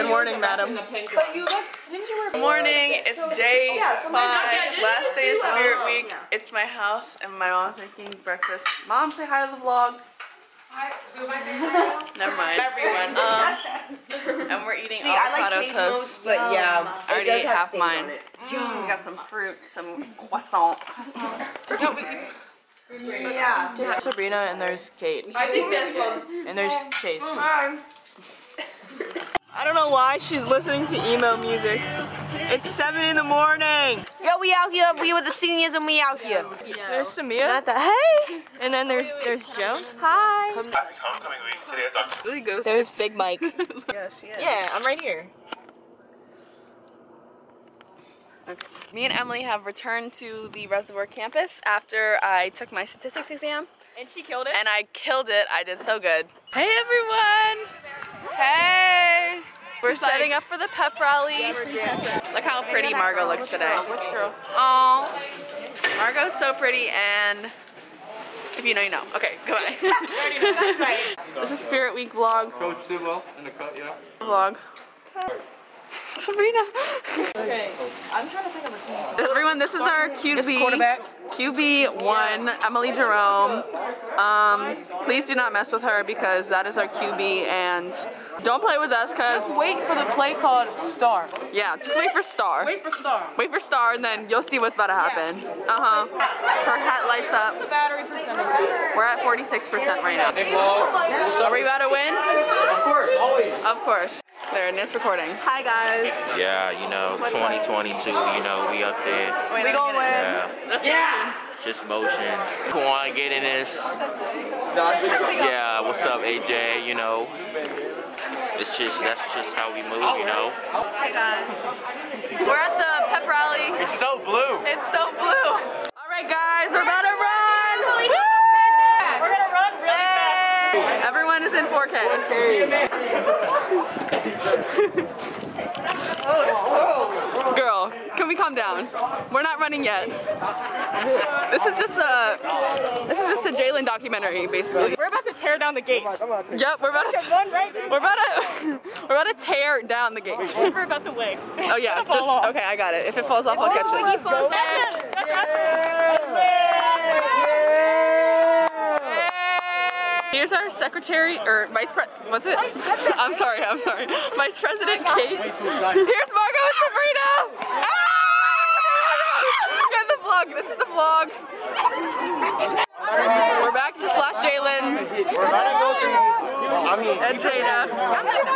Good morning, madam. But you look, didn't you wear Good morning. It's day Yeah, so five, last day of Spirit Oh, Week. yeah. It's my house, and my mom's making breakfast. Mom, say hi to the vlog. Hi. Never mind. everyone? Um, and we're eating See, I like avocado toast. most, but yeah, I already ate half mine. on it. We got some fruit, some croissant. Yeah, just Sabrina and there's Kate. I think this one. And there's Chase. I don't know why she's listening to emo music. It's 7 in the morning. Yo, we out here. We with the seniors and we out here. There's Samia. the hey. And then there's there's Joe. Hi. Homecoming week today at Dr. Really goes. There's Big Mike. yeah, she is. Yeah, I'm right here. Okay. Me and Emily have returned to the Reservoir campus after I took my statistics exam. And she killed it. and I killed it. I did so good. Hey everyone! Hey! We're setting up for the pep rally. Look how pretty Margot looks today. Which girl? Oh, Margot's so pretty, and if you know, you know. Okay, goodbye. this is Spirit Week vlog. Coach did well in the cut, yeah. Vlog. Sabrina. Okay, I'm trying to think of a team. Everyone, this is our QB. QB1, Emily Jerome. Um, please do not mess with her because that is our QB and don't play with us because, Wait for the play called Star. yeah, just wait for Star. Wait for Star. Wait for Star and then you'll see what's about to happen. Uh-huh. Her hat lights up. We're at 46% right now. Hey, vlog. Are we about to win? Of course, always. Of course. There, and it's recording. Hi guys. Yeah, you know, 2022, you know, we up there. Wait, we gonna win. Yeah, Yeah. just motion. Who wanna get in this? Yeah, what's up, AJ? You know, it's just, that's just how we move, you know. Hi guys. We're at the pep rally. It's so blue. It's so blue. All right, guys, we're about to run. We're gonna run really fast. Hey! Everyone is in 4K. Girl, can we calm down? We're not running yet. This is just a this is just a Jalen documentary, basically. We're about to tear down the gates. Yep, we're about to One right we're about to we're about to tear down the gates. We're about to wait. Oh yeah, It's gonna fall just okay. I got it. If it falls off, I'll oh, catch it. That's it. Here's our secretary or vice pre. What's it? I'm sorry. I'm sorry. Vice President Kate. Here's Margot and Sabrina. Ah! At the vlog. This is the vlog. We're back to Splash Jalen and Jada.